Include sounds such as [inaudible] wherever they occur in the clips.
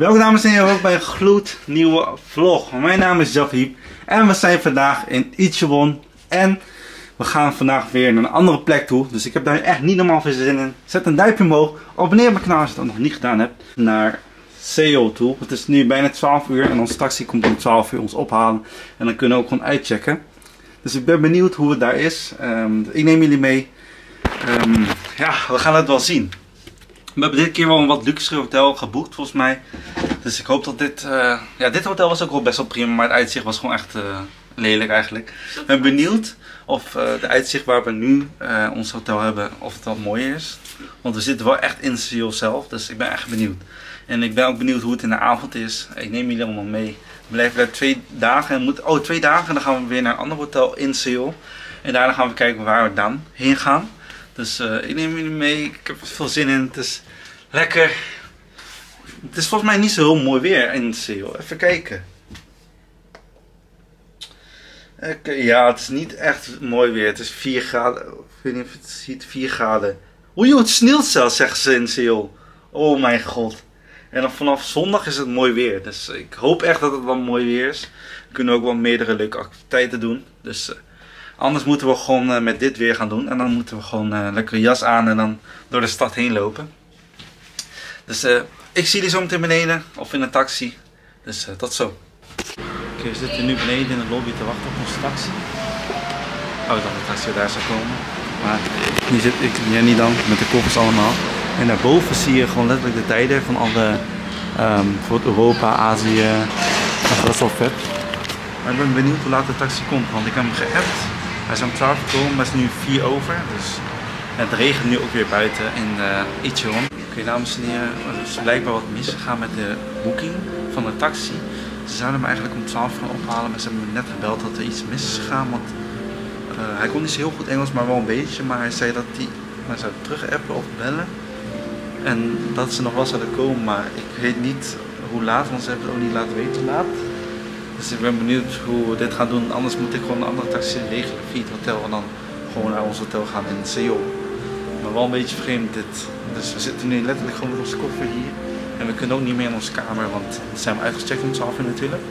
Welkom dames en heren ook bij een gloednieuwe vlog. Mijn naam is Jafib en we zijn vandaag in Ichewon en we gaan vandaag weer naar een andere plek toe. Dus ik heb daar echt niet normaal veel zin in. Zet een duimpje omhoog, abonneer op mijn kanaal als je dat nog niet gedaan hebt. Naar Seoul toe. Het is nu bijna 12 uur en onze taxi komt om 12 uur ons ophalen. En dan kunnen we ook gewoon uitchecken. Dus ik ben benieuwd hoe het daar is. Ehm, ik neem jullie mee. Ehm, ja, we gaan het wel zien. We hebben dit keer wel een wat luxe hotel geboekt volgens mij. Dus ik hoop dat dit... eh, ja, dit hotel was ook wel best wel prima, maar het uitzicht was gewoon echt eh, lelijk eigenlijk. Ik ben benieuwd of eh, de uitzicht waar we nu ons hotel hebben, of het wel mooi is. Want we zitten wel echt in Seoul zelf, dus ik ben echt benieuwd. En ik ben ook benieuwd hoe het in de avond is. Ik neem jullie allemaal mee. We blijven daar twee dagen. En moet, oh, twee dagen. En dan gaan we weer naar een ander hotel in Seoul. En daarna gaan we kijken waar we dan heen gaan. Dus eh, ik neem jullie mee. Ik heb er veel zin in. Het is lekker. Het is volgens mij niet zo heel mooi weer in Seoul. Even kijken. Ja, het is niet echt mooi weer. Het is 4 graden. Ik weet niet of je het ziet. 4 graden. Oei, het sneeuwt zelfs, zeggen ze in Seoul. Oh mijn god. En dan vanaf zondag is het mooi weer. Dus ik hoop echt dat het wel mooi weer is. We kunnen ook wel meerdere leuke activiteiten doen. Dus eh, anders moeten we gewoon eh, met dit weer gaan doen. En dan moeten we gewoon eh, lekker jas aan en dan door de stad heen lopen. Dus eh, ik zie jullie zo meteen beneden of in een taxi. Dus tot zo. Oké, we zitten nu beneden in de lobby te wachten op onze taxi. Oh, ik dat de taxi daar zou komen. Maar hier zit ik, Jenny dan, met de koffers allemaal. En daarboven zie je gewoon letterlijk de tijden van alle, ehm bijvoorbeeld Europa, Azië. Dat is wel vet. Maar ik ben benieuwd hoe laat de taxi komt, want ik heb hem geappt. Hij is om 12 gekomen, maar het is nu 4 over. Dus het regent nu ook weer buiten in uh, Icheon. Oké, dames en heren, er is blijkbaar wat misgegaan met de boeking van de taxi. Ze zouden hem eigenlijk om 12 gaan ophalen, maar ze hebben me net gebeld dat er iets mis is gegaan. Want eh, hij kon niet zo heel goed Engels, maar wel een beetje. Maar hij zei dat hij maar zou terug appen of bellen. En dat ze nog wel zouden komen, maar ik weet niet hoe laat, want ze hebben het ook niet laten weten laat. Dus ik ben benieuwd hoe we dit gaan doen. Anders moet ik gewoon een andere taxi regelen via het hotel en dan gewoon naar ons hotel gaan in Seoul. Maar wel een beetje vreemd dit. Dus we zitten nu letterlijk gewoon met onze koffer hier. En we kunnen ook niet meer in onze kamer, want we zijn we uitgecheckt om 12 uur natuurlijk.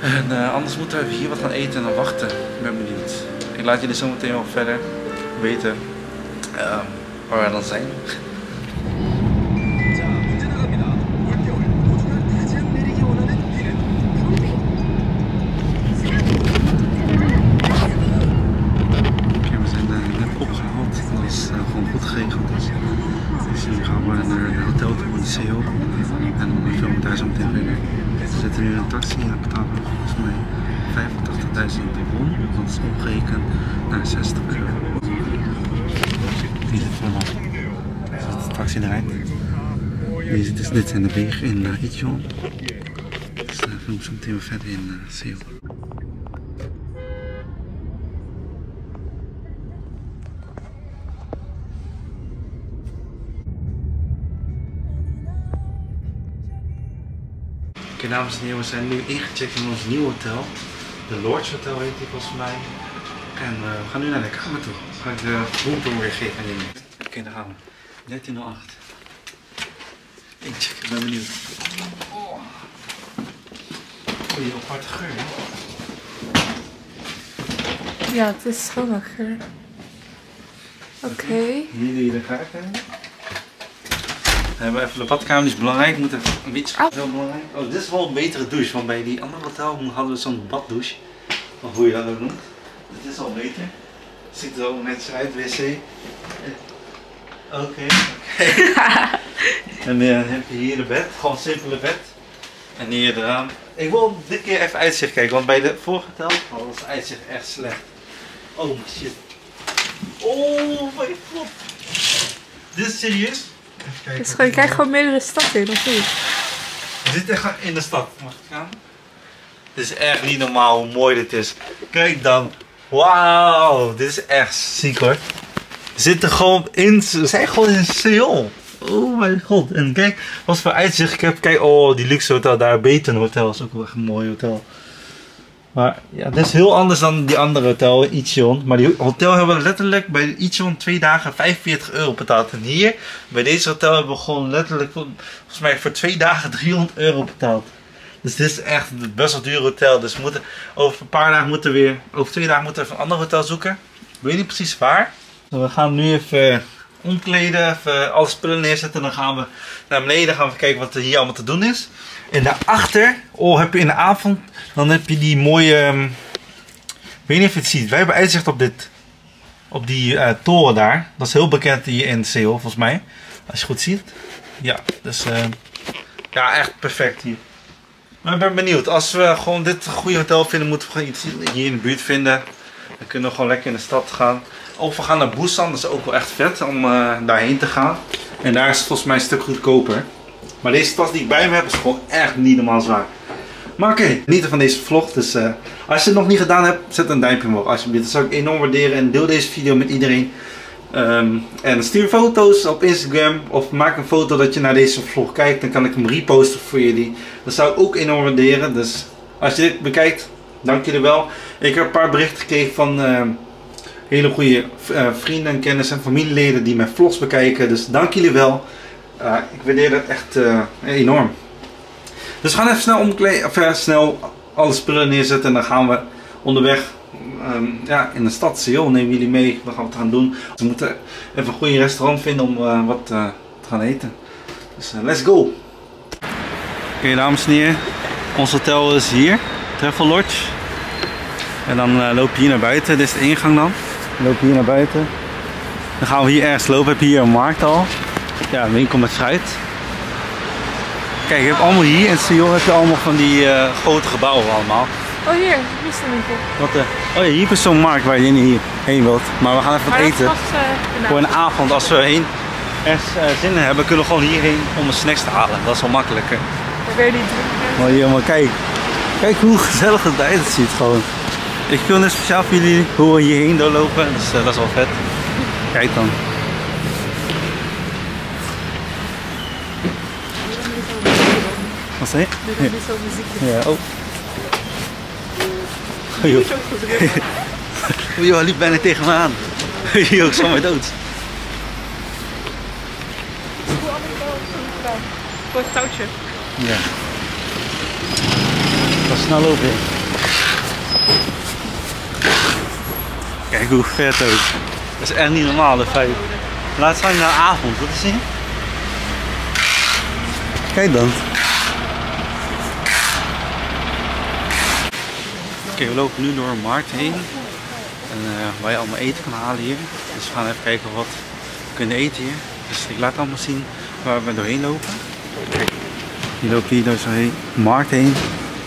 En eh, anders moeten we hier wat gaan eten en wachten. Ik ben benieuwd. Ik laat jullie zo meteen wel verder weten ehm, waar we dan zijn. Oké, we zijn eh, net opgehaald. Dat is eh, gewoon goed geregeld. Dus, dus nu gaan we naar het hotel toe in Seoul. En dan filmen we daar zo meteen verder. We zitten en betalen we volgens mij 85.000 won. Dat is opgerekend naar 60 euro. Niet te filmen. Dus de taxi eruit. Deze, dus dit zijn de wegen in uh, Icheon. Dus uh, film zo meteen weer verder in uh, Seoul. Oké, dames en heren, we zijn nu ingecheckt in ons nieuwe hotel. De Lords Hotel heet die volgens mij. En eh, we gaan nu naar de kamer toe. Ga ik de roomtour weer geven aan jullie. Oké, daar gaan we. 1308. Ik check, ik ben benieuwd. Oh. Goeie aparte geur, hè? Ja, het is schoonmaker. Oké. Hier doe je de. We hebben even de badkamer, die is belangrijk. We moeten even een beetje heel belangrijk. Oh, dit is wel een betere douche, want bij die andere hotel hadden we zo'n baddouche. Of hoe je dat ook noemt. Dit is al beter. Ziet er ook netjes uit, wc. Eh, Oké, [laughs] en eh, dan heb je hier de bed, gewoon een simpele bed. En hier de raam. Ik wil dit keer even uitzicht kijken, want bij de vorige hotel oh, was het uitzicht echt slecht. Oh shit. Oh mijn god. Dit is serieus? Kijken. Dus gewoon, je kijkt gewoon midden de stad in, of niet? We zitten echt in de stad. Mag ik gaan? Dit is echt niet normaal hoe mooi dit is. Kijk dan. Wauw, dit is echt ziek hoor. We zitten gewoon in, we zijn gewoon in Seoul. Oh mijn god. En kijk wat voor uitzicht ik heb. Kijk, oh die luxe hotel daar, Beten Hotel is ook wel echt een mooi hotel. Maar ja, dit is heel anders dan die andere hotel, Ichion. Maar die hotel hebben we letterlijk bij Ichion twee dagen 45 euro betaald. En hier, bij deze hotel, hebben we gewoon letterlijk, volgens mij voor twee dagen 300 euro betaald. Dus dit is echt een best wel duur hotel. Dus we moeten, over een paar dagen moeten we weer, over twee dagen moeten we even een ander hotel zoeken. Weet niet precies waar. We gaan nu even omkleden, even alle spullen neerzetten. Dan gaan we naar beneden, gaan we kijken wat er hier allemaal te doen is. En daarachter, oh, heb je in de avond, dan heb je die mooie, ehm, ik weet niet of je het ziet. Wij hebben uitzicht op dit, op die eh, toren daar. Dat is heel bekend hier in Seoul, volgens mij. Als je goed ziet. Ja, dus eh, ja, echt perfect hier. Maar ik ben benieuwd. Als we gewoon dit goede hotel vinden, moeten we gewoon iets hier in de buurt vinden. Dan kunnen we gewoon lekker in de stad gaan. Of we gaan naar Busan, dat is ook wel echt vet om uh, daarheen te gaan. En daar is het volgens mij een stuk goedkoper. Maar deze tas die ik bij me heb is gewoon echt niet normaal zwaar. Maar oké, okay, genieten van deze vlog. Dus uh, als je het nog niet gedaan hebt, zet een duimpje omhoog alsjeblieft. Dat zou ik enorm waarderen. En deel deze video met iedereen. Um, en stuur foto's op Instagram. Of maak een foto dat je naar deze vlog kijkt. Dan kan ik hem reposten voor jullie. Dat zou ik ook enorm waarderen. Dus als je dit bekijkt, dank jullie wel. Ik heb een paar berichten gekregen van uh, hele goede uh, vrienden, kennissen en familieleden die mijn vlogs bekijken. Dus dank jullie wel. Uh, ik waardeer dat echt uh, enorm. Dus we gaan even snel omkleden, of uh, snel alle spullen neerzetten en dan gaan we onderweg um, ja, in de stad Seoul nemen jullie mee. Wat gaan we gaan doen? We moeten even een goede restaurant vinden om wat te gaan eten. Dus let's go! Oké dames en heren, ons hotel is hier, Travel Lodge. En dan loop je hier naar buiten, dit is de ingang dan. Dan loop hier naar buiten. Dan gaan we hier ergens lopen, heb je hier een markt al. Ja, een winkel met fruit. Kijk, je hebt allemaal hier in Seoul heb je allemaal van die uh, grote gebouwen allemaal. Oh hier, hier is de winkel. Wat, uh, oh ja, hier is zo'n markt waar je hier heen wilt. Maar we gaan even wat eten. Vast, uh, Voor een avond, als we heen ergens zin in hebben, kunnen we gewoon hierheen om een snacks te halen. Dat is wel makkelijker. Je niet drinken. Maar hier, maar kijk. Kijk hoe gezellig het eruit ziet gewoon. Ik wil net speciaal voor jullie hoe we hierheen doorlopen. Dus dat is wel vet. Kijk dan. Wat zei je? Dit is niet zo muziek. Ja, oh. Oh joh. Oh joh, hij liep bijna tegen me aan. joh, ik zal mij dood. Voor het touwtje. Ja. Ga snel lopen. Kijk hoe vet ook. Dat is echt niet normaal, de vijf. Laat staan naar de avond, wat is hier? Kijk dan. Oké, we lopen nu door een markt heen. En, uh, waar je allemaal eten kan halen hier. Dus we gaan even kijken wat we kunnen eten hier. Dus ik laat allemaal zien waar we doorheen lopen. Kijk, je loopt hier door zo'n markt heen.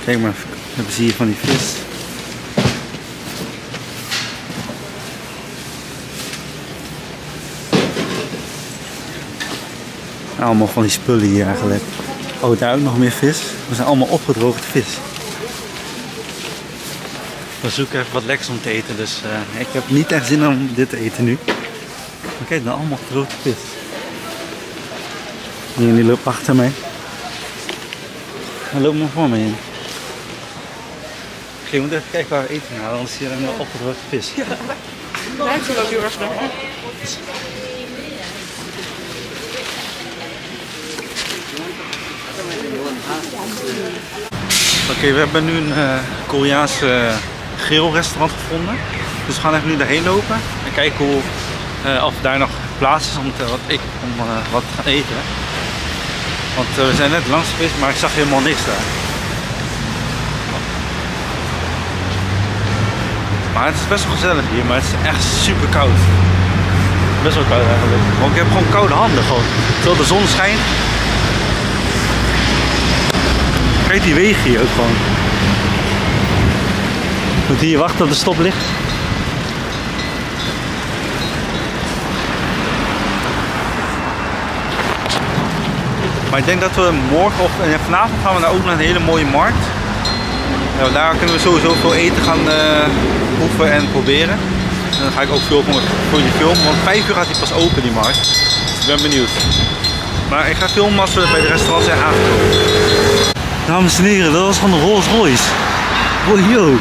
Kijk maar, hebben ze hier van die vis. Allemaal van die spullen hier eigenlijk. Oh, daar ook nog meer vis. We zijn allemaal opgedroogde vis. We zoeken even wat lekkers om te eten, dus uh, ik heb niet echt zin om dit te eten nu. Maar kijk, dan allemaal grote vis. En die loopt achter mij. Hij loopt maar voor me in. Oké, je moet even kijken waar we eten halen, anders zie je dan opgedroogde vis. Ja, lijkt er ook heel erg naar. Oké, okay, we hebben nu een uh, Koreaanse uh, grillrestaurant gevonden. Dus we gaan even nu daarheen lopen en kijken hoe, uh, of daar nog plaats is om, te, wat, ik, om wat te gaan eten. Want we zijn net langs geweest, maar ik zag helemaal niks daar. Maar het is best wel gezellig hier, maar het is echt super koud. Best wel koud eigenlijk. Want ik heb gewoon koude handen gewoon. Terwijl de zon schijnt. Kijk die wegen hier ook gewoon. Moet hier wachten op de stoplicht. Maar ik denk dat we morgen of en vanavond gaan we naar ook naar een hele mooie markt. Ja, daar kunnen we sowieso veel eten gaan uh, proeven en proberen. En dan ga ik ook filmen voor jullie filmen, want 5 uur gaat die pas open die markt. Dus ik ben benieuwd. Maar ik ga filmen als we bij het restaurant zijn aangekomen. Dames en heren, dat was van de Rolls Royce. Oh yo,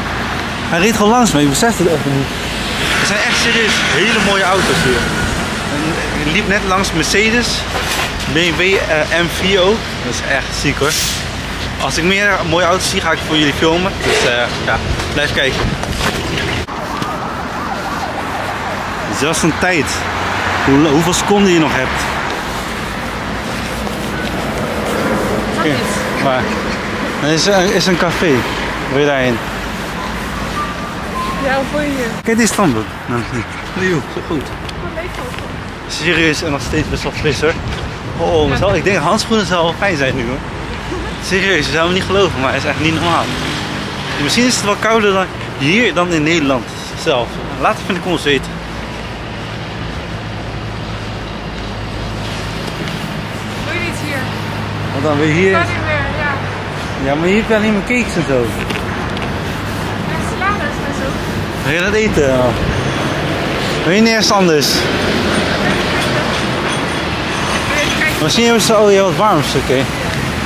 hij reed gewoon langs me, ik besef het echt niet. Er zijn echt serieus hele mooie auto's hier. En Ik liep net langs Mercedes, BMW eh, M4 ook. Dat is echt ziek hoor. Als ik meer mooie auto's zie, ga ik voor jullie filmen. Dus eh, ja, blijf kijken. Zelfs een tijd. Hoe, hoeveel seconden je nog hebt. Oké, maar. Er is een, is een café. Wil je daarheen? Ja, hoe voel je je? Kijk die standbeeld. Nou, nee, joh, zo goed. Serieus en nog steeds best wel fris hoor. Oh, maar zal- ik denk handschoenen zou wel fijn zijn nu hoor. Serieus, je zou me niet geloven, maar het is echt niet normaal. Misschien is het wel kouder dan hier dan in Nederland zelf. Laat het in de comments weten. Doe je niet hier? Want dan weer Kan hier. niet meer, ja. Ja, maar hier je alleen maar cakes en zo. Ja, salades en zo. Je dat eten? Ja. Wil je niet ergens anders? Misschien hebben ze al wat warms, oké.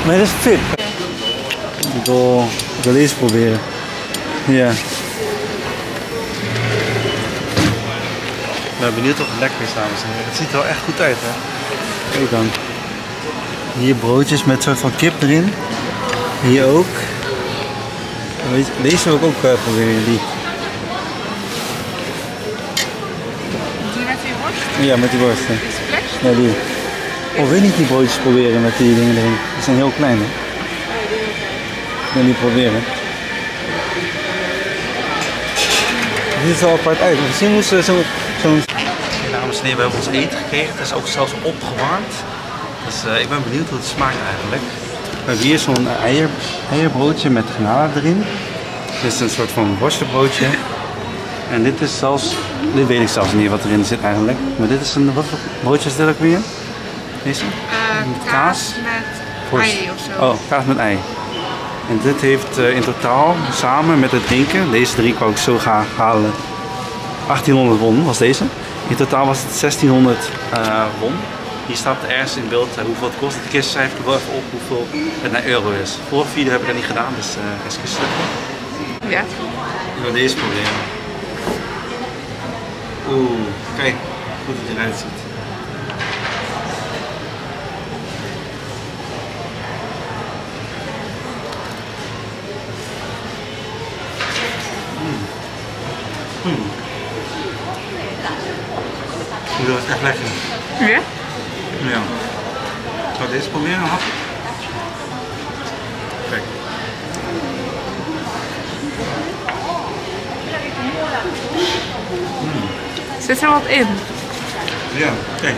Maar dit is fit. Ik wil, ik wil deze proberen. Ja. Ik ben benieuwd of het lekker is, dames en heren. Het ziet er wel echt goed uit, hè? Kijk dan. Hier broodjes met soort van kip erin. Hier ook. Deze wil ik ook eh, proberen. Die met die worst? Ja, met die worsten. Ja, die. Of wil niet die broodjes proberen met die dingen erin? Die zijn heel klein, hè? Ik wil die proberen. Het ziet er wel apart uit. Misschien moesten we zo- zo'n... dames en heren, we hebben ons eten gekregen. Het is ook zelfs opgewarmd. Dus eh, ik ben benieuwd hoe het smaakt eigenlijk. We hebben hier zo'n eier, eierbroodje met granada erin. Dit is een soort van worstenbroodje. En dit is zelfs, dit weet ik zelfs niet wat erin zit eigenlijk. Maar dit is een, wat voor broodje is dit ook weer? Deze? Met kaas? met Voor- ei of zo. Oh, kaas met ei. En dit heeft eh, in totaal, samen met het drinken, deze drie wou ik zo graag halen, 1800 won was deze. In totaal was het 1600 eh, won. Hier staat ergens in beeld eh, hoeveel het kost. De kist schrijf ik wel even op hoeveel het naar euro is. Vorige video heb ik dat niet gedaan, dus uh, excuus. Ja. Ik wil deze proberen. Oeh, kijk hoe het eruit ziet. Mm. Mm. Dat is echt lekker. Ja? Ja. Zal ik deze proberen? Hap? Zit er wat in? Ja, kijk.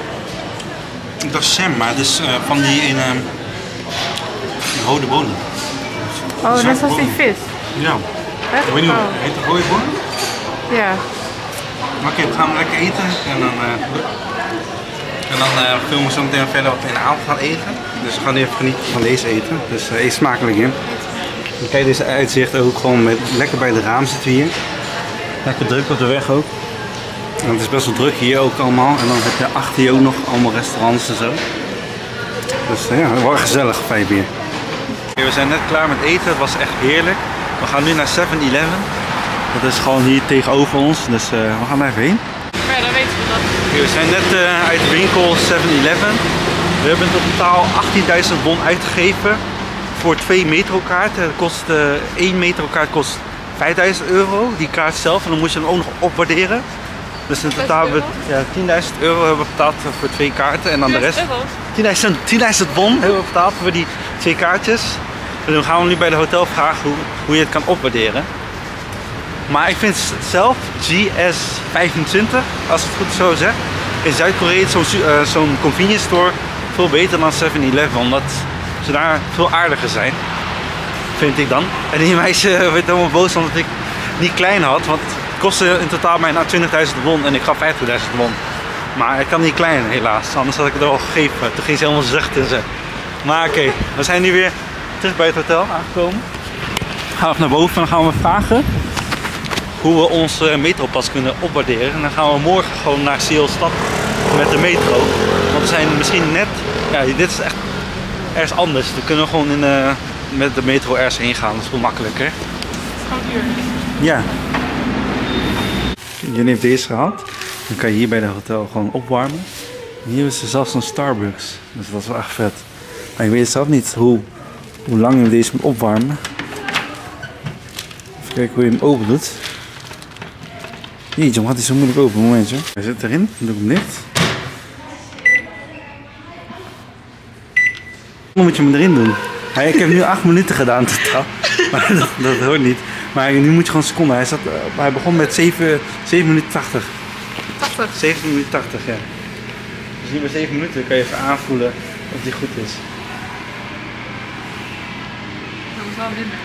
Ik dacht Sam, maar het is eh, van die in ehm, die rode bonen. Oh, net zoals die vis. Ja. Echt? Ik weet niet hoe Oh. heet het rode bonen? Ja. Oké, we gaan lekker eten en dan, eh, en dan eh, filmen we zo meteen verder wat we in de avond gaan eten. Dus we gaan nu even genieten van deze eten. Dus eet smakelijk in. Kijk deze uitzicht ook gewoon met, lekker bij de raam zitten we hier. Lekker druk op de weg ook. En het is best wel druk hier ook allemaal. En dan heb je achter je ook nog allemaal restaurants en zo. Dus eh, ja, wel gezellig vijf. We zijn net klaar met eten, het was echt heerlijk. We gaan nu naar 7-Eleven. Dat is gewoon hier tegenover ons, dus eh, we gaan daar even heen. Ja, dan weten we dat. We zijn net eh, uit de winkel 7-Eleven. We hebben in totaal 18.000 bon uitgegeven voor twee metrokaarten. Dat kost, één metrokaart kost 5.000 euro, die kaart zelf. En dan moet je hem ook nog opwaarderen. Dus in totaal hebben we ja, 10.000 euro hebben we betaald voor twee kaarten. En dan de rest 10.000 10.000 bon hebben we betaald voor die twee kaartjes. En dan gaan we nu bij de hotel vragen hoe, hoe je het kan opwaarderen. Maar ik vind zelf GS25, als ik het goed zo zeg, in Zuid-Korea is zo'n eh, convenience store veel beter dan 7-Eleven. Omdat ze daar veel aardiger zijn. Vind ik dan. En die meisje [laughs] werd helemaal boos omdat ik niet klein had. Want het kostte in totaal bijna 20.000 won en ik gaf 50.000 won. Maar ik kan niet klein helaas, anders had ik het er al gegeven. Toen ging ze helemaal zuchten. Ze. Maar oké, we zijn nu weer terug bij het hotel aangekomen. Gaan we naar boven en dan gaan we vragen hoe we ons eh, metropas kunnen opwaarderen. En dan gaan we morgen gewoon naar Seoul-stad met de metro. Want we zijn misschien net, ja dit is echt ergens anders. Dan kunnen we gewoon in, eh, met de metro ergens heen gaan, dat is veel makkelijker. gewoon duur. Ja. Jullie heeft deze gehad. Dan kan je hier bij de hotel gewoon opwarmen. En hier is er zelfs een Starbucks. Dus dat is wel echt vet. Maar ik weet zelf niet hoe, hoe lang je deze moet opwarmen. Even kijken hoe je hem open doet. Jeetje, gaat hij zo moeilijk open? Momentje. Hij zit erin. Dan doe ik hem dicht. Dan moet je hem erin doen. Ik heb nu 8 minuten gedaan totaal. [laughs] Maar dat, dat hoort niet. Maar nu moet je gewoon seconden. Hij, zat, eh, hij begon met 7, 7 minuten 80. 80. 7 minuten 80, ja. Dus hier bij 7 minuten kan je even aanvoelen of die goed is. Dat is wel minder.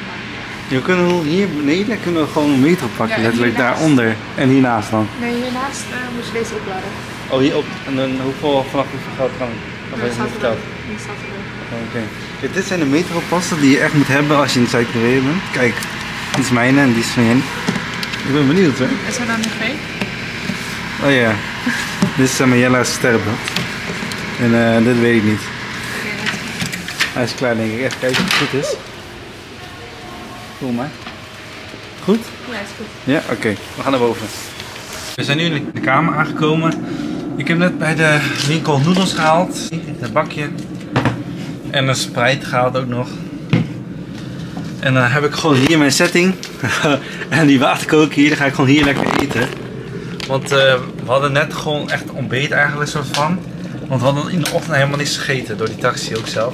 Je kunnen hier beneden kunnen we gewoon een metro pakken, Ja, letterlijk hiernaast. daaronder. En hiernaast dan. Nee, hiernaast eh, moet je deze opladen. Oh, hier op. En dan hoeveel, vanaf hoeveel geld kan? Of verteld? Die staat er wel. Oké. Dit zijn de metropassen die je echt moet hebben als je in Zuid-Korea bent. Kijk, die is mijne en die is van hen. Ik ben benieuwd hoor. Is er dan een V? Oh ja. dit is Marjella's sterrenbeeld. En eh, dit weet ik niet. Hij is klaar denk ik. Even kijken of het goed is. Voel mij. Goed? Ja, is goed. Ja, oké. We gaan naar boven. We zijn nu in de kamer aangekomen. Ik heb net bij de winkel noedels gehaald. Een bakje. En een Sprite gehaald ook nog. En dan heb ik gewoon hier mijn setting. [laughs] en die waterkoker hier, dan ga ik gewoon hier lekker eten. Want eh, we hadden net gewoon echt ontbeten eigenlijk soort van. Want we hadden in de ochtend helemaal niets gegeten door die taxi ook zelf.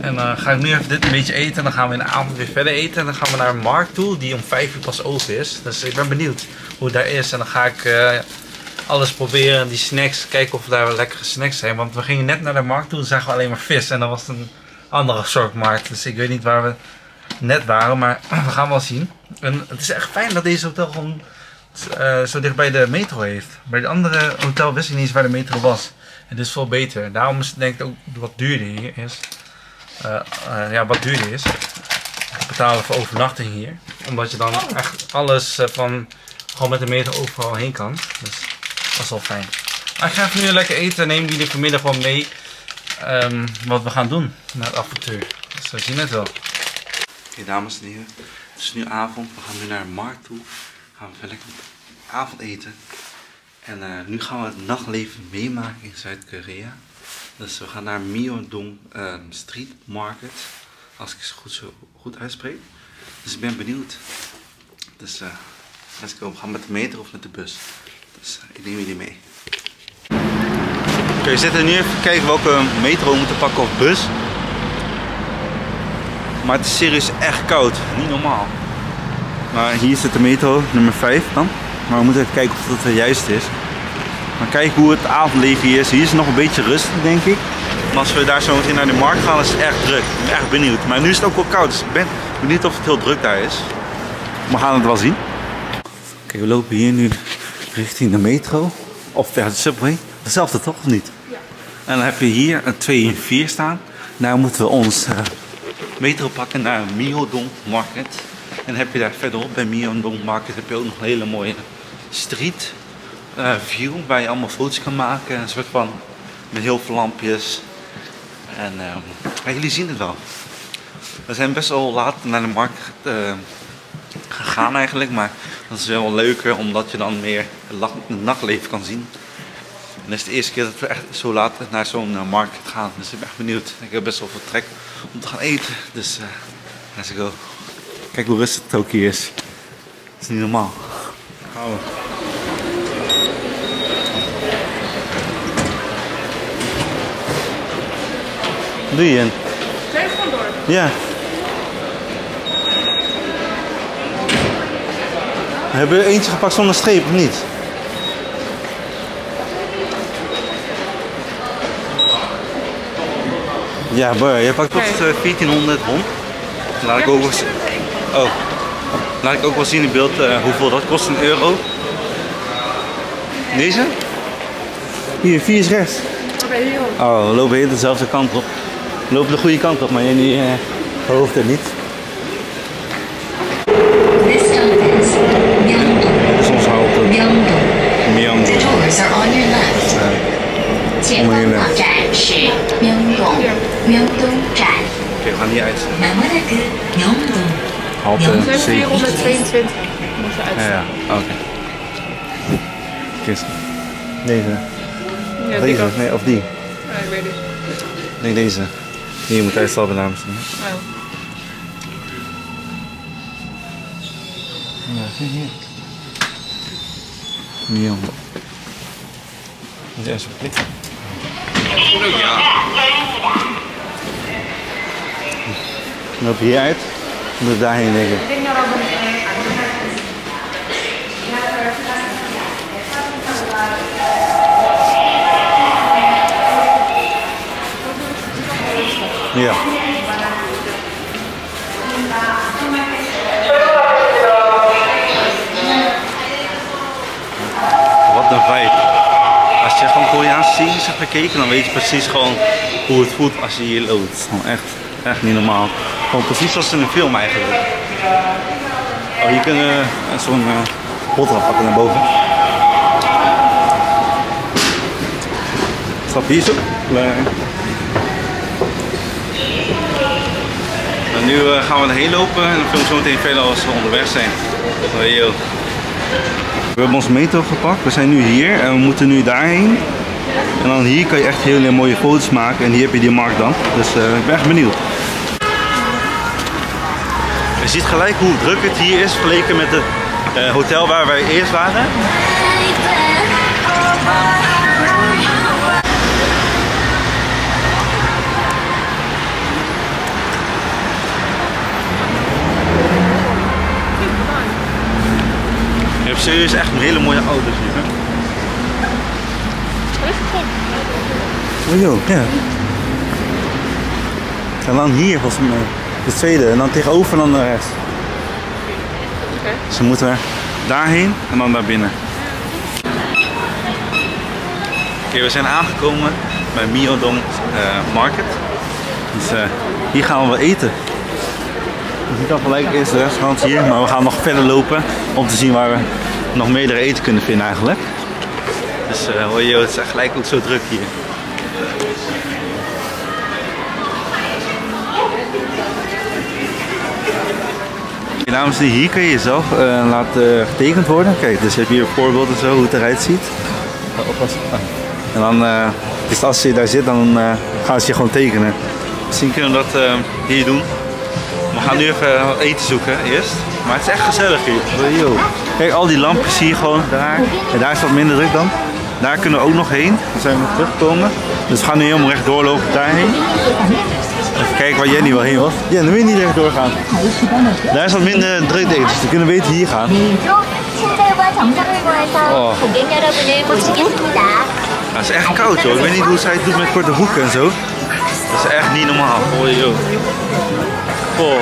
En dan ga ik nu even dit een beetje eten en dan gaan we in de avond weer verder eten. En dan gaan we naar een markt toe die om 5 uur pas open is. Dus ik ben benieuwd hoe het daar is. En dan ga ik eh, alles proberen. Die snacks, kijken of daar wel lekkere snacks zijn. Want we gingen net naar de markt toe en zagen we alleen maar vis. En dat was een andere soort markt. Dus ik weet niet waar we net waren. Maar [clears throat] we gaan wel zien. En het is echt fijn dat deze hotel gewoon eh, zo dicht bij de metro heeft. Bij de andere hotel wist ik niet eens waar de metro was. Dit is veel beter. Daarom is het denk ik ook wat duurder hier is. Eh, eh, ja, wat duurder is. Betalen voor overnachting hier. Omdat je dan echt alles van gewoon met de metro overal heen kan. Dus dat is wel fijn. Maar ik ga even nu lekker eten en neem jullie vanmiddag wel mee ehm, wat we gaan doen naar het avontuur. Dus we zien het wel. Dames en heren, het is nu avond. We gaan nu naar de markt toe. Gaan we lekker avondeten. En eh, nu gaan we het nachtleven meemaken in Zuid-Korea. Dus we gaan naar Myeongdong ehm, Street Market. Als ik het goed, zo goed uitspreek. Dus ik ben benieuwd. Dus eh let's. We gaan met de metro of met de bus. Dus eh, ik neem jullie mee. Oké, we zitten nu even kijken welke metro we moeten pakken of bus. Maar het is serieus echt koud. Niet normaal. Maar hier zit de metro, nummer 5 dan. Maar we moeten even kijken of dat de juiste is. Maar kijk hoe het avondleven hier is. Hier is het nog een beetje rustig, denk ik. Maar als we daar zo meteen naar de markt gaan, is het echt druk. Ik ben echt benieuwd. Maar nu is het ook wel koud, dus ik ben benieuwd of het heel druk daar is. We gaan het wel zien. Oké, we lopen hier nu richting de metro. Of ja, de subway. Hetzelfde toch, of niet? Ja. En dan heb je hier een 2 in 4 staan. Daar moeten we ons eh, metro pakken naar Myeongdong Market. En heb je daar verderop bij Myeongdong Market heb je ook nog een hele mooie street eh, view waar je allemaal foto's kan maken. Een soort van met heel veel lampjes. En ehm, jullie zien het wel. We zijn best wel laat naar de markt eh, gegaan eigenlijk, maar dat is wel leuker omdat je dan meer het nachtleven kan zien. En het is de eerste keer dat we echt zo laat naar zo'n eh, markt gaan. Dus ik ben echt benieuwd. Ik heb best wel veel trek om te gaan eten. Dus eh let's go. Kijk hoe rustig het ook hier is. Het is niet normaal. Gaan we. Wat doe je in? Gewoon door? Ja. Hebben we eentje gepakt zonder streep of niet? Ja, boy, je pakt tot Oké. eh, 1400 won. Laat ik ook wel zien. Oh. Laat ik ook wel zien in beeld eh, hoeveel dat kost, een euro. Deze? Hier, vier is rechts. Hier. Oh, we lopen heel dezelfde kant op. We lopen de goede kant op, maar jullie eh, geloven het niet. niet uit. Halte 422. Ja, ah, oké. Deze. Deze, of die. Nee, ik weet. Nee, deze. Hier moet uitstappen, dames en. Oh. Ja, zie hier. Mion. Dat is echt. Ja. Dan loop je hier uit. Dan moet je daarheen denk ik. Ja. Wat een vibe. Als je gewoon Koreaanse series hebt gekeken, dan weet je precies gewoon hoe het voelt als je hier loopt. Gewoon echt, echt niet normaal. Gewoon precies zoals in een film eigenlijk. Oh, hier kunnen we zo'n uh, boterham pakken naar boven. Stap hier zo. Nu eh, gaan we erheen lopen en dan film ik zo meteen verder als we onderweg zijn. Oh. We hebben ons metro gepakt, we zijn nu hier en we moeten nu daarheen. En dan hier kan je echt hele mooie foto's maken en hier heb je die markt dan. Dus eh, ik ben echt benieuwd. Je ziet gelijk hoe druk het hier is vergeleken met het eh, hotel waar wij eerst waren. Je hebt serieus echt een hele mooie auto's hier. Hè? Oh joh, ja. En dan hier volgens mij de tweede en dan tegenover dan de rest. Oké. Dus we moeten daarheen en dan naar binnen. Oké, we zijn aangekomen bij Myeodong eh, Market. Dus eh, hier gaan we wel eten. Je ziet al gelijk eerst de restaurant hier, maar we gaan nog verder lopen om te zien waar we nog meerdere eten kunnen vinden eigenlijk. Dus eh hoor je, het is gelijk ook zo druk hier. Dames heren, hier kun je jezelf eh, laten getekend worden. Kijk, dus heb je hier een voorbeeld en zo, hoe het eruit ziet. En dan, eh, dus als je daar zit, dan eh, gaan ze je gewoon tekenen. Misschien kunnen we dat eh, hier doen. We gaan nu even wat eten zoeken eerst. Maar het is echt gezellig hier. Yo. Kijk, al die lampjes zie je gewoon daar. En daar is wat minder druk dan. Daar kunnen we ook nog heen. Dan zijn we teruggekomen. Dus we gaan nu helemaal recht doorlopen daarheen. Kijk kijken waar Jenny wel heen was. Ja, dan wil je niet even doorgaan. Daar is wat minder druk eten, dus we kunnen beter hier gaan. Oh. Ja, het is echt koud hoor. Ik weet niet hoe zij het doet met korte hoeken en zo. Dat is echt niet normaal. Oh joh. Oh.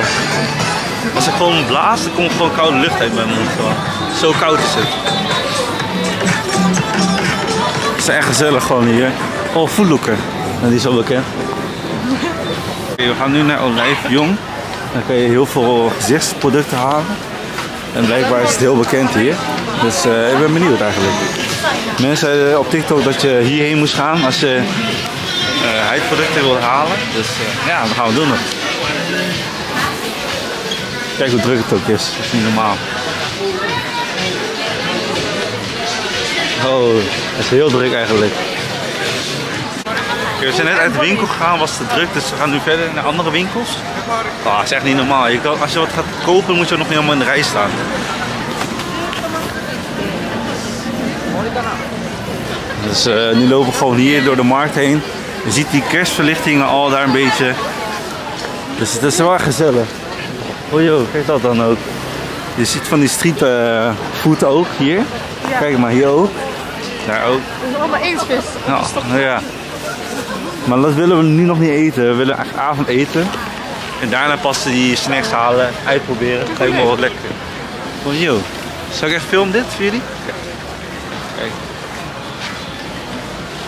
Als ik gewoon blaas, dan komt gewoon koude lucht uit mijn mond. Zo koud is het. Het is echt gezellig gewoon hier. Oh, voetloeken. Nou, die is wel bekend. We gaan nu naar Olijfjong. Dan kan je heel veel gezichtsproducten halen. En blijkbaar is het heel bekend hier. Dus eh, ik ben benieuwd eigenlijk. Mensen zeiden op TikTok dat je hierheen moest gaan als je eh huidproducten wilt halen. Dus eh, ja, dat gaan we doen. Kijk hoe druk het ook is. Dat is niet normaal. Oh, het is heel druk eigenlijk. We zijn net uit de winkel gegaan, was te druk, dus we gaan nu verder naar andere winkels. Ah, het is echt niet normaal. Je kan, als je wat gaat kopen, moet je nog niet helemaal in de rij staan. Dus eh, nu lopen we gewoon hier door de markt heen. Je ziet die kerstverlichtingen al daar een beetje. Dus het is wel gezellig. Oh joh, kijk dat dan ook. Je ziet van die street eh, food ook hier. Kijk maar hier ook. Daar ook. Het is allemaal eensvis. Nou, nou ja. Maar dat willen we nu nog niet eten. We willen echt avondeten. En daarna pas die snacks halen, uitproberen. Dat lijkt me wel lekker. Oh joh. Zal ik echt filmen dit voor jullie? Kijk. Kijk.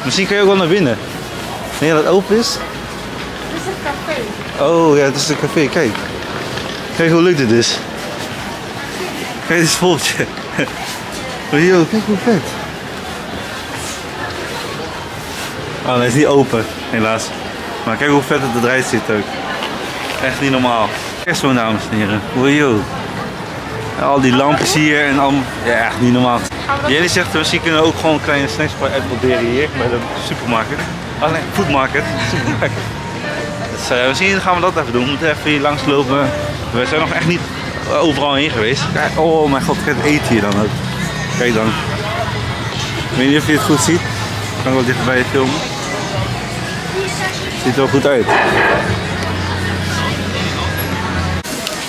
Misschien kun je ook wel naar binnen. Nee, dat het open is. Dit is een café. Oh ja, het is een café. Kijk. Kijk hoe leuk dit is. Kijk, dit is voltje. [laughs] Oh joh, kijk hoe vet. Oh, hij is niet open, helaas. Maar kijk hoe vet het eruit ziet ook. Echt niet normaal. Kerstboom, dames en heren. Wojo. Al die lampjes hier en allemaal. Ja, echt niet normaal. Jenny zegt, misschien kunnen we ook gewoon kleine snacks uitproberen hier bij de supermarkt. Oh nee, foodmarket. Supermarkt. [laughs] Dus eh, misschien gaan we dat even doen. We moeten even hier langs lopen. We zijn nog echt niet overal heen geweest. Kijk, oh mijn god, kijk het eten hier dan ook. Kijk dan. Ik weet niet of je het goed ziet. Ik kan wel dichterbij filmen. Ziet er wel goed uit.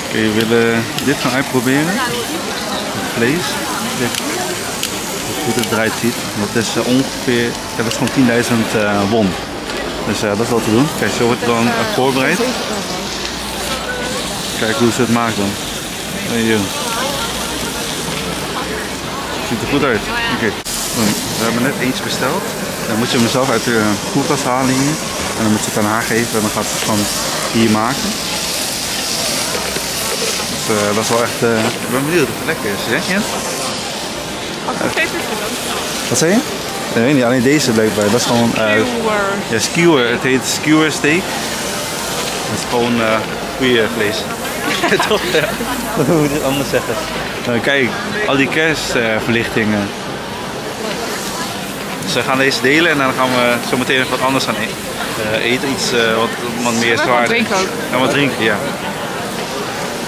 Oké, we willen dit gaan uitproberen. Het vlees. Hoe het eruit ziet. Dat is eh, ongeveer, dat is gewoon 10.000 eh, won. Dus eh, dat is wel te doen. Kijk, zo wordt het dan voorbereid. Kijk hoe ze het maakt dan. Hey. Ziet er goed uit. Oké. We hebben net eentje besteld. Dan moet je hem zelf uit de koelkast halen hier. En dan moet je het aan haar geven en dan gaat ze het gewoon hier maken. Dus eh, dat is wel echt... eh, ik ben benieuwd of het lekker is. Hè, Jens? Wat zei je? Ik weet niet, alleen deze blijkbaar. Dat is gewoon... eh, Skewer. ja, skewer. Het heet skewer steak. Dat is gewoon eh goede vlees. [laughs] [laughs] Toch? Ja. Hoe moet ik het anders zeggen? Nou, kijk, al die kerstverlichtingen. Dus we gaan deze delen en dan gaan we zo meteen even wat anders gaan eten. Eh, eten iets eh, wat, wat meer wat zwaar. drinken ook. En wat drinken, ja.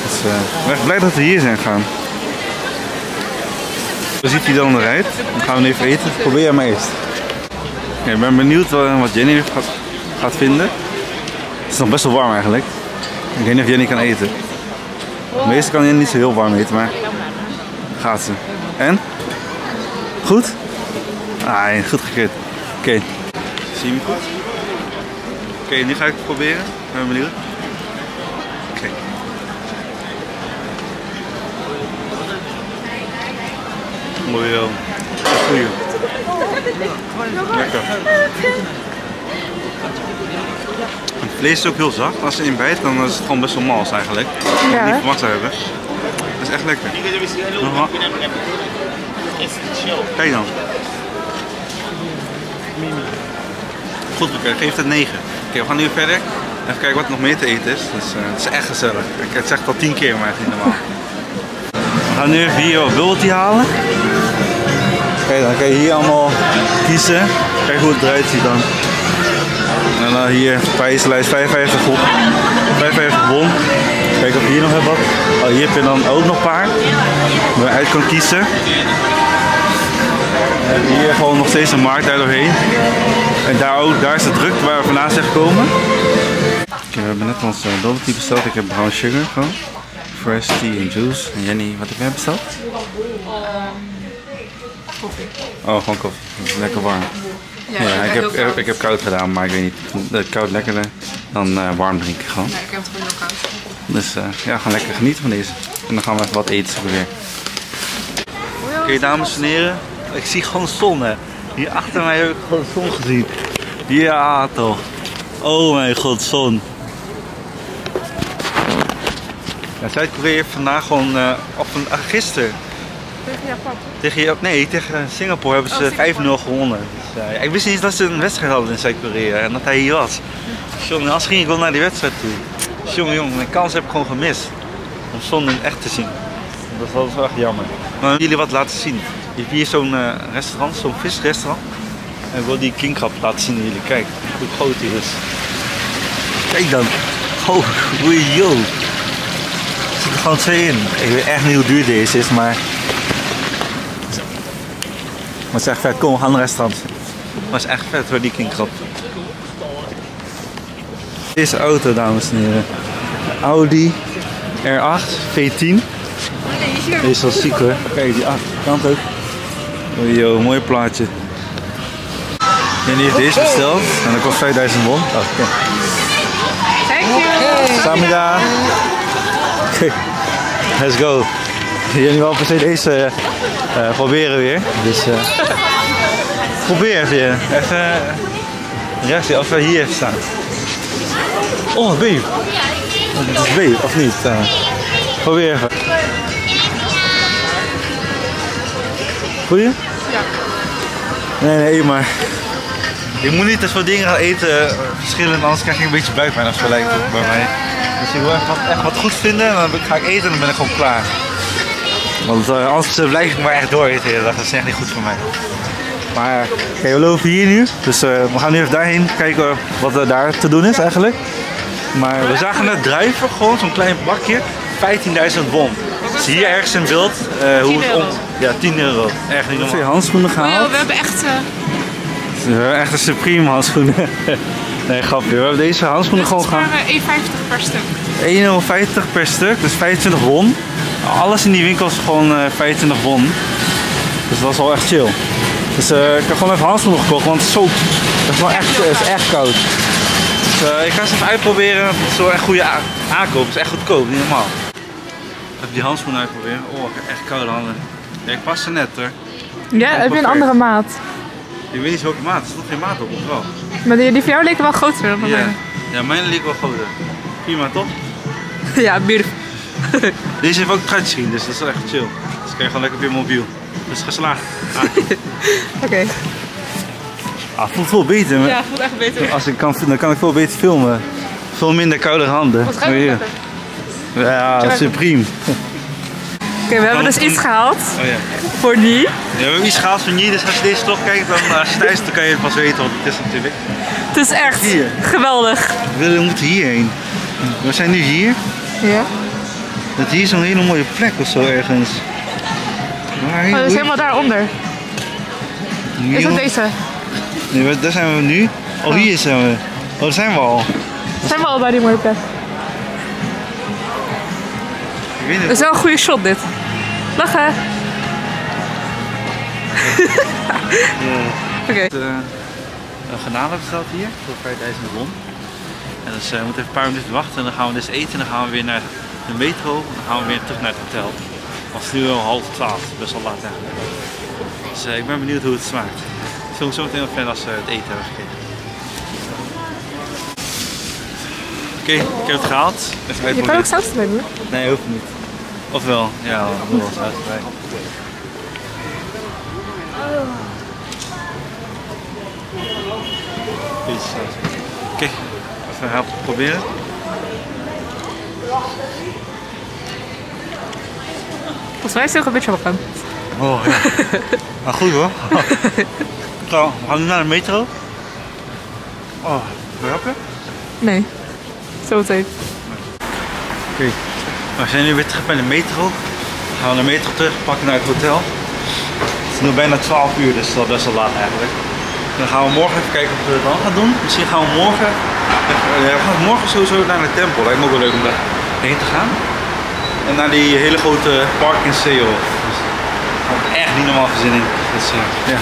Dus eh, ik ben echt blij dat we hier zijn gaan. Hoe ziet hij dan eruit? Dan gaan we nu even eten. Probeer hem maar eerst. Ja, ik ben benieuwd wat Jenny gaat, gaat vinden. Het is nog best wel warm eigenlijk. Ik weet niet of Jenny kan eten. Meestal kan Jenny niet zo heel warm eten, maar gaat ze. En? Goed? Ah, goed gekut. Oké. Zie je me goed? Oké, nu ga ik het proberen. Ik ben benieuwd. Oké. Mooi wel. Goeie. Lekker. Het vlees is ook heel zacht. Als je in bijt, dan is het gewoon best wel mals eigenlijk. Ja, Niet verwacht hebben. Dat is echt lekker. Kijk dan. Goed, ik geef het 9. We gaan nu verder. Even kijken wat er nog meer te eten is. Dus, eh, het is echt gezellig. Ik het zeg het al tien keer, maar het is niet normaal. We gaan nu even hier wat halen. Kijk, dan kan je hier allemaal kiezen. Kijk hoe het eruit ziet dan. En dan hier prijslijst 55 won. 55 won. Kijk of hier nog wat. Oh, hier heb je dan ook nog een paar. Waar je uit kan kiezen. En hier gewoon nog steeds een markt daar doorheen. En daar, ook, daar is de druk waar we vandaan zijn gekomen. Oké, we hebben net ons uh, besteld. Ik heb brown sugar gewoon. Fresh tea en juice. En Jenny, wat heb jij besteld? Oh, gewoon koffie. Lekker warm. Ja, ik, heb, ik heb koud gedaan, maar ik weet niet. Koud lekkerder dan eh, warm drinken gewoon. Nee, ik heb het gewoon heel koud. Dus eh, ja, gaan lekker genieten van deze. En dan gaan we even wat eten weer. Oké, dames en heren. Ik zie gewoon zon, hè. Hier achter mij heb ik gewoon zon gezien. Ja, toch. Oh mijn god, zon. Ja, Zuid-Korea heeft vandaag gewoon, eh, of van, ah, gisteren, Tegen Japan. tegen, nee, tegen Singapore hebben ze Oh, Singapore. 5-0 gewonnen. Dus, eh, ik wist niet eens dat ze een wedstrijd hadden in Zuid-Korea en dat hij hier was. Jongen, als ging ik wel naar die wedstrijd toe. Jongen, jongen, mijn kans heb ik gewoon gemist. Om zon in echt te zien. Dat was wel echt jammer. Maar jullie wat laten zien? Je hebt hier zo'n eh, restaurant, zo'n visrestaurant. En ik wil die kingkrab laten zien aan jullie. Kijk hoe groot die is. Kijk dan. Oh, oei, yo. Er zitten gewoon twee in. Ik weet echt niet hoe duur deze is, maar... Maar het is echt vet. Kom, we gaan naar een restaurant. Maar het is echt vet hoor, die kingkrab. Deze auto, dames en heren. Audi R8 V10. Deze is wel ziek hoor. Kijk, die achterkant ook. Oh, yo, mooi plaatje. En die heeft deze besteld. En dat kost 5000 won. Oh, oké. Thank you. Samida. Let's go. Jullie wel per se deze eh, eh, proberen weer. Dus eh, [laughs] probeer even. Even uh, rechts, als we hier even staan. Oh, babe. Het is babe, of niet? Eh, probeer even. Goeie? Ja. Nee, nee, maar. Je moet niet te veel dingen gaan eten, eh, verschillend, anders krijg je een beetje buikpijn als vergelijkt bij mij. Dus ik wil echt wat, echt wat goed vinden en dan ga ik eten en dan ben ik gewoon klaar. Want eh, anders eh, blijf ik maar echt door eten de hele dag. Dat is echt niet goed voor mij. Maar we lopen hier nu. Dus eh, we gaan nu even daarheen kijken wat er daar te doen is eigenlijk. Maar we zagen net druiven, gewoon zo'n klein bakje. 15.000 won. Dus hier ergens in beeld eh, hoe het om... Ja, 10 euro. Echt niet normaal. handschoenen Oh ja, we hebben echt... eh, Ja, echt een Supreme handschoenen. [laughs] nee, grapje. We hebben deze handschoenen gewoon het gaan. waren 1,50 per stuk. 1,50 per stuk, dus 25 won. Alles in die winkel is gewoon eh 25 won. Dus dat is wel echt chill. Dus eh, ik heb gewoon even handschoenen gekocht, want het is, zo, het is wel echt, het is echt koud. Dus eh, ik ga ze even uitproberen. Het is wel echt goede aankoop. Het is echt goedkoop, niet normaal. Even die handschoenen uitproberen. Oh, ik heb echt koude handen. Ja, ik pas ze net hoor. Ja, heb je een andere maat? Ik weet niet welke maat. Er is nog geen maat op, of wel? Maar die, die van jou leek wel groter dan van Ja, mij. ja mijn leek wel groter. Prima toch? [laughs] Ja, beautiful. [laughs] Deze heeft ook touchscreen, dus dat is wel echt chill. Dus kan je gewoon lekker op je mobiel. Dus geslaagd. [laughs] Ah, Oké. ah, voelt veel beter. maar Ja, voelt echt beter. Als ik kan, dan kan ik veel beter filmen. Veel minder koude handen. Wat ruikt Hier. Ja, supreme. Oké, we hebben dus iets gehaald Oh ja. voor die. Ja, we hebben iets gehaald van hier, dus als je deze toch kijkt, dan eh, als je thuis dan kan je het pas weten wat het is natuurlijk. Het is echt Hier. geweldig. We moeten hierheen. We zijn nu hier. Ja. Dat hier is zo'n hele mooie plek of zo ergens. Waar, Oh, dat is helemaal daaronder. hier- Is het deze? Nee, we- daar zijn we nu. Oh, hier zijn we. Oh, daar zijn we al. Zijn we al bij die mooie plek? Ik weet Dat is wel een goede shot dit. Lachen. [laughs] Oké. uh, een garnalen besteld hier voor 5000 won. En dus eh, we moeten even een paar minuten wachten en dan gaan we dus eten en dan gaan we weer naar de metro en dan gaan we weer terug naar het hotel. Want het is nu al half twaalf, best wel laat eigenlijk. Dus eh, ik ben benieuwd hoe het smaakt. Ik film zo meteen wel verder als we het eten hebben gekregen. Oké, ik heb het gehaald. Even Je kan ook erbij doen. Nee, hoeft niet. Ofwel, ja, wel erbij. Beetje zout. Oké, even helpen proberen. Volgens mij is het ook een beetje warm. Oh ja. [laughs] Maar goed hoor. [laughs] Zo, we gaan nu naar de metro. Oh, wil je? Nee. Zo meteen. Oké, we zijn nu weer terug bij de metro. We gaan de metro terug, pakken naar het hotel. Het is nu bijna 12 uur, dus dat is best wel laat eigenlijk. Dan gaan we morgen even kijken of we het dan gaan doen. Misschien gaan we morgen, ja, we gaan morgen sowieso naar de tempel. Lijkt me ook wel leuk om daarheen te gaan. En naar die hele grote park in Seoul. Dus daar ik echt niet normaal verzinning. Dus, eh, ja.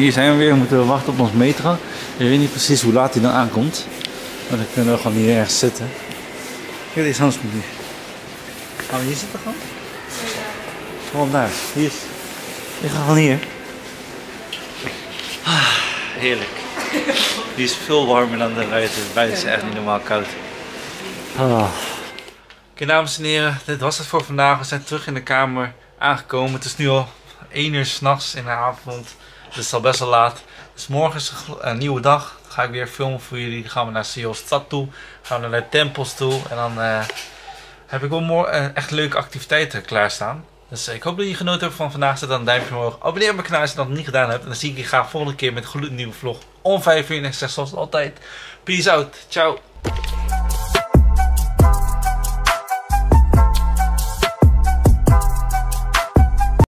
Hier zijn we weer, we moeten wachten op ons metro. Ik weet niet precies hoe laat hij dan aankomt. Maar dan kunnen we gewoon hier ergens zitten. Kijk deze handschoen hier. Gaan we hier zitten gewoon? Gewoon daar. Hier is. Ik ga gewoon hier. Ah, heerlijk. Die is veel warmer dan de buiten. Buiten is echt niet normaal koud. Ah. Oké dames en heren, dit was het voor vandaag. We zijn terug in de kamer aangekomen. Het is nu al 1 uur s'nachts in de avond. Dus het is al best wel laat. Dus morgen is een nieuwe dag. Dan ga ik weer filmen voor jullie. Dan gaan we naar Seoul stad toe. Gaan we naar de tempels toe. En dan eh, heb ik wel mooi, eh, echt leuke activiteiten klaarstaan. Dus eh, ik hoop dat je genoten hebt van vandaag. Zet dan een duimpje omhoog. Abonneer op mijn kanaal als je dat nog niet gedaan hebt. En dan zie ik je graag volgende keer met een gloednieuwe vlog. Om 5 uur. Zoals altijd. Peace out. Ciao.